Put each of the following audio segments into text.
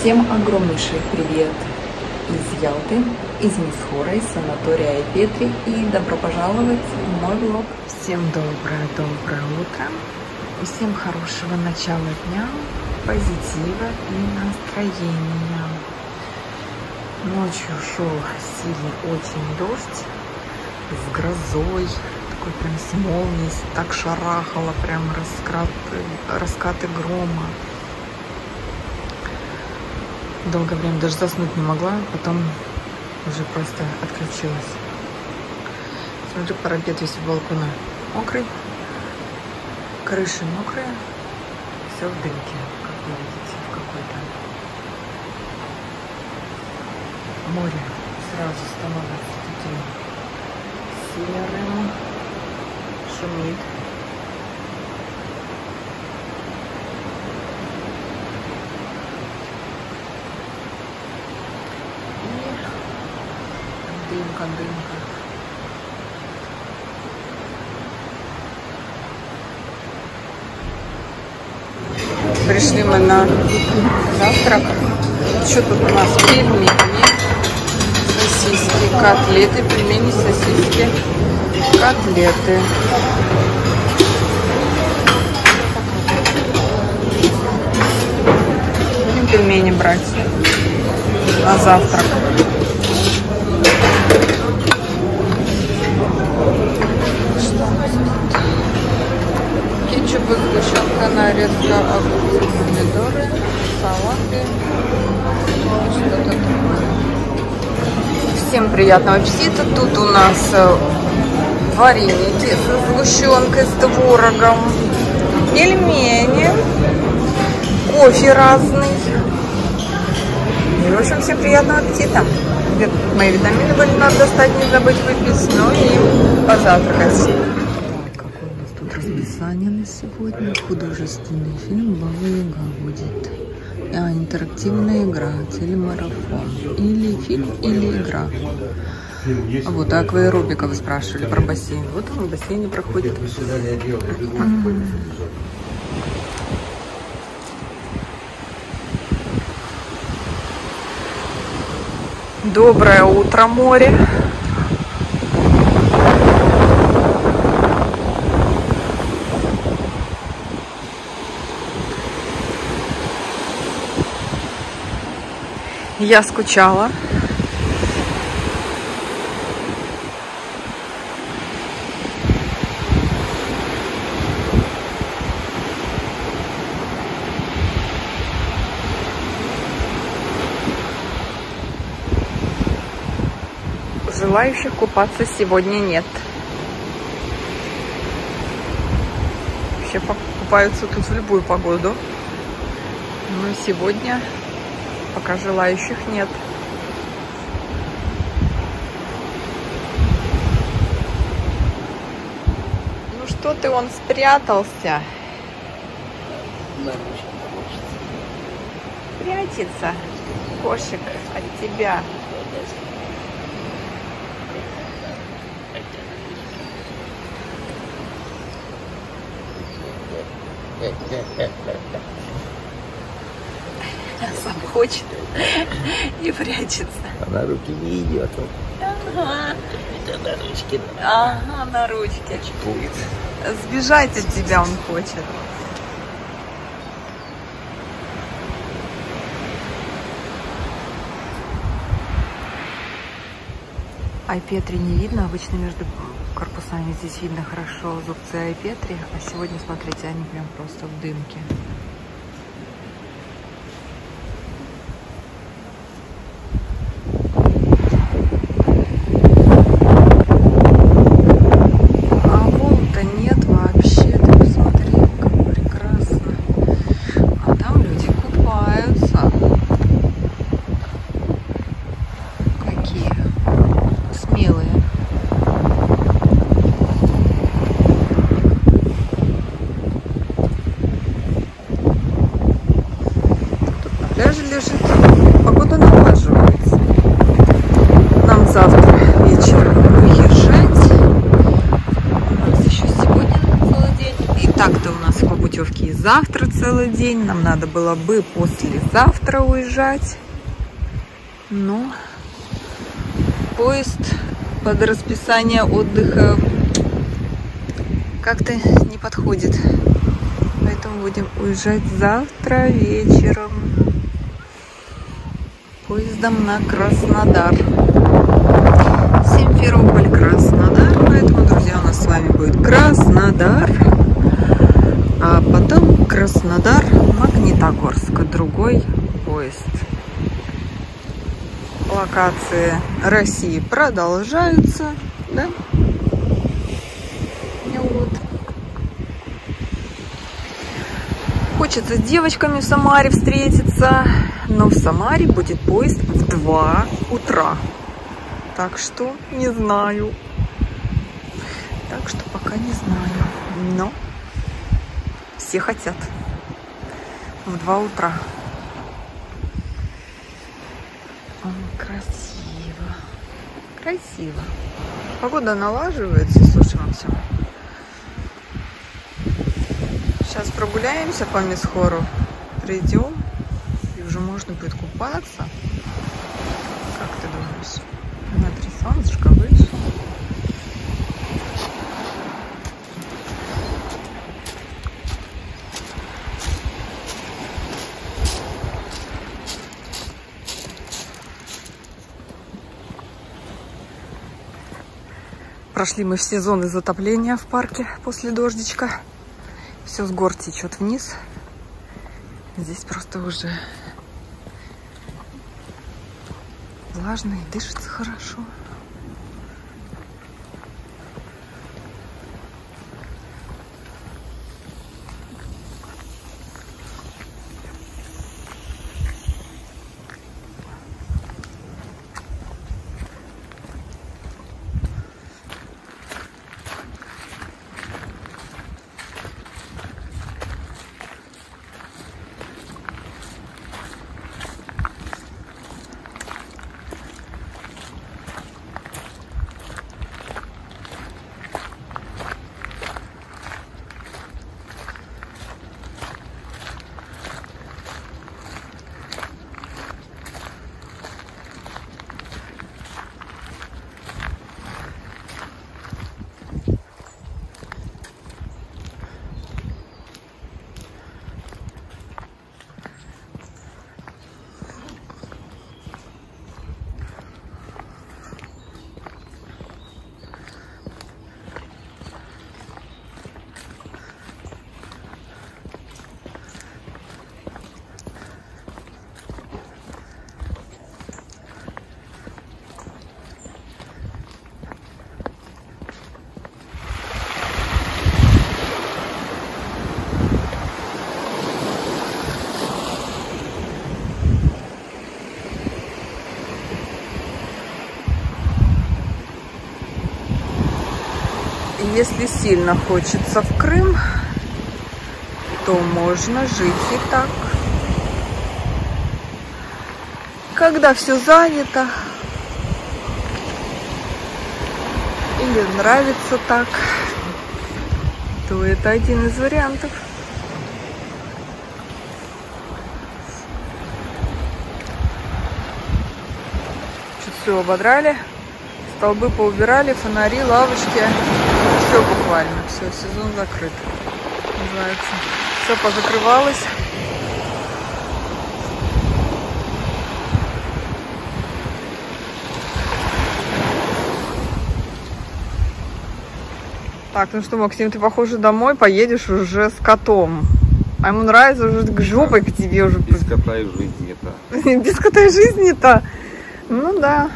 Всем огромнейший привет из Ялты, из Мисхора, из санатория Петри и добро пожаловать в мой влог. Всем доброе-доброе утро всем хорошего начала дня, позитива и настроения. Ночью шел сильный очень дождь с грозой, такой прям с молнией, так шарахало, прям раскаты, раскаты грома. Долгое время даже заснуть не могла, потом уже просто отключилась. Смотрю, парапет весь у балкона мокрый, крыша мокрая, все в дымке, как вы видите, в какой-то. Море сразу становится таким серым, шумит. Дымка. Пришли мы на завтрак. Что тут у нас? Пельмени, сосиски, котлеты, пельмени, сосиски, котлеты. Будем пельмени брать на завтрак. Нарезка, огурцы, помидоры, салаты. Всем приятного аппетита. Тут у нас э, вареники с сгущенкой, с творогом, пельмени, кофе разный. И, в общем, всем приятного аппетита. Мои витамины были, надо достать, не забыть выпить. Ну и позавтракать. Так, какое у нас тут расписание на сегодня? Художественный фильм «Баба Яга» будет. А, интерактивная игра, телемарафон. Или фильм, или игра. А вот акваэробика вы спрашивали про бассейн. Вот он в бассейне проходит. Доброе утро, море. Я скучала. Желающих купаться сегодня нет. Вообще купаются тут в любую погоду. Но сегодня пока желающих нет. Ну что ты, он спрятался. Прячется кошек от тебя. Сам хочет и прячется. А на руки не идет. он. Ага, Это на ручки ага, на ручке. пует. Сбежать от тебя он хочет. Айпетри не видно, обычно между корпусами здесь видно хорошо зубцы Айпетри, а сегодня, смотрите, они прям просто в дымке. А волн-то нет вообще, ты посмотри, как прекрасно. А там люди купаются. Какие смелые. Тут на пляже лежит. Погода налаживается. Нам завтра вечером уезжать. У нас еще сегодня целый день. И так-то у нас по путевке из завтра целый день. Нам надо было бы послезавтра уезжать. Но поезд под расписание отдыха как-то не подходит. Поэтому будем уезжать завтра вечером поездом на Краснодар. Симферополь, Краснодар. Поэтому, друзья, у нас с вами будет Краснодар. А потом Краснодар, Магнитогорск. Другой поезд. Локации России продолжаются. Да? Вот. Хочется с девочками в Самаре встретиться но в Самаре будет поезд в 2 утра. Так что не знаю. Так что пока не знаю. Но все хотят в 2 утра. Красиво. Красиво. Погода налаживается, слушай, все. Сейчас прогуляемся по Мисхору. Придем уже можно будет купаться. Как ты думаешь? Смотри, солнышко вышло. Прошли мы все зоны затопления в парке после дождичка. Все с гор течет вниз. Здесь просто уже влажно и дышится хорошо. Если сильно хочется в Крым, то можно жить и так. Когда все занято, или нравится так, то это один из вариантов. Чуть все ободрали, столбы поубирали, фонари, лавочки все буквально. Все, сезон закрыт. Называется. Все позакрывалось. Так, ну что, Максим, ты, похоже, домой поедешь уже с котом. А ему нравится уже к жопой к тебе уже. Без кота и жизни-то. Без кота и жизни-то? Ну да.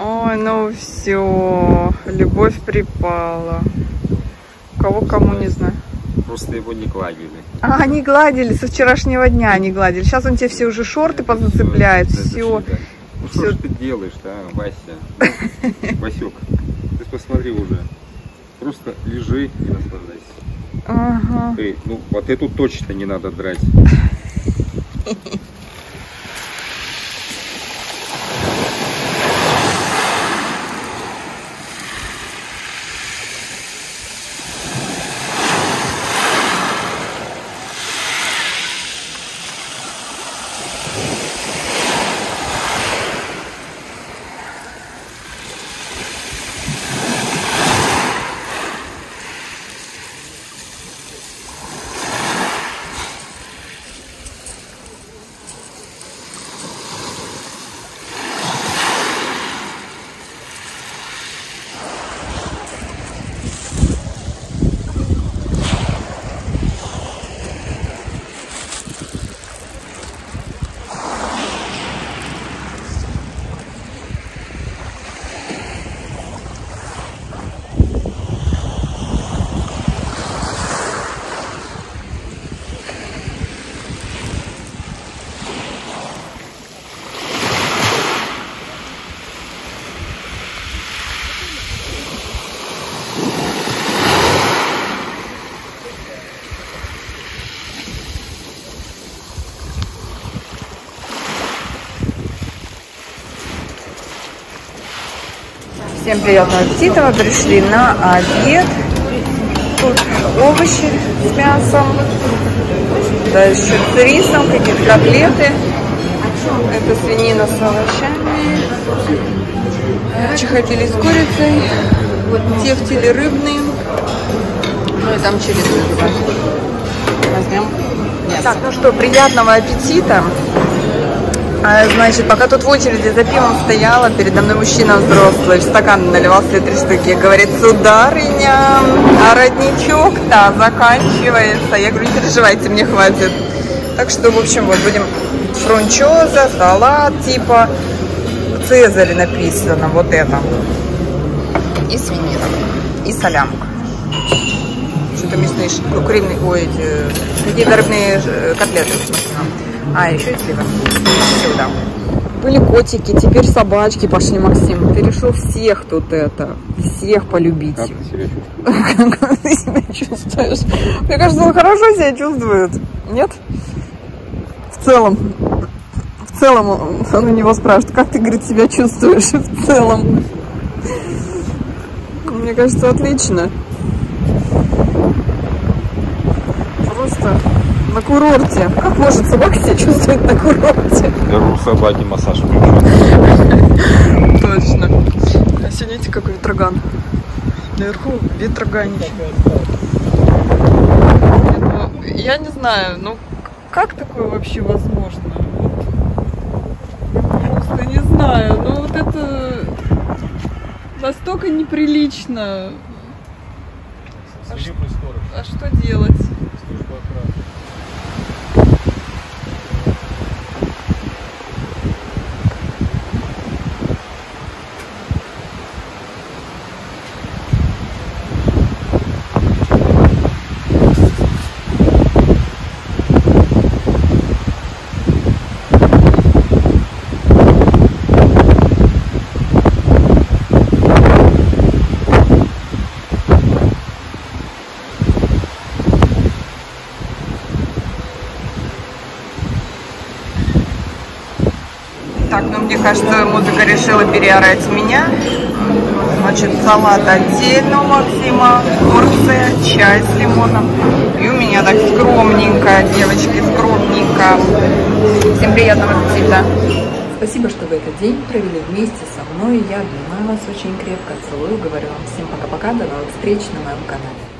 Ой, ну все, любовь припала. Кого кому не знаю. Просто его не гладили. А, они гладили, со вчерашнего дня они гладили. Сейчас он тебе все уже шорты позацепляет, все. Ну что ж ты делаешь-то, а, Вася? Васек, ты посмотри уже. Просто лежи и наслаждайся. Ага. Эй, ну вот эту точно не надо драть. Всем приятного аппетита. Мы пришли на обед. Тут овощи с мясом. Дальше с рисом, какие-то котлеты. Это свинина с овощами. Чехотили с курицей. Тефтели рыбные. Ну и там через Возьмем мясо. Так, ну что, приятного аппетита. А, значит, пока тут в очереди за пивом стояла, передо мной мужчина взрослый, в стакан наливал себе три штуки. Говорит, сударыня, а родничок-то заканчивается. Я говорю, не переживайте, мне хватит. Так что, в общем, вот будем франчоза, салат типа, цезарь написано, вот это. И свинина, и солямка. Что-то мясные, куриные, ой, эти, какие-то рыбные э, котлеты. А, еще и слива. Сюда. Были котики, теперь собачки пошли, Максим. Ты решил всех тут это, всех полюбить. Как ты себя чувствуешь? Как ты себя чувствуешь? Мне кажется, он хорошо себя чувствует. Нет? В целом. В целом он у него спрашивает, как ты, говорит, себя чувствуешь в целом. Мне кажется, отлично. Просто на курорте. Как может собака себя чувствовать на курорте? Беру собаке массаж Точно. А сидите, какой ветроган. Наверху ветроганчик. Ну, я не знаю, ну как такое вообще возможно? Просто не знаю. Ну вот это настолько неприлично. А, а что делать? Так, ну мне кажется, музыка решила переорать меня. Значит, салат отдельно у Максима, порция, чай с лимоном. И у меня так скромненько, девочки, скромненько. Всем приятного аппетита. Спасибо, что вы этот день провели вместе со мной. Я обнимаю вас очень крепко, целую, говорю вам всем пока-пока, до новых встреч на моем канале.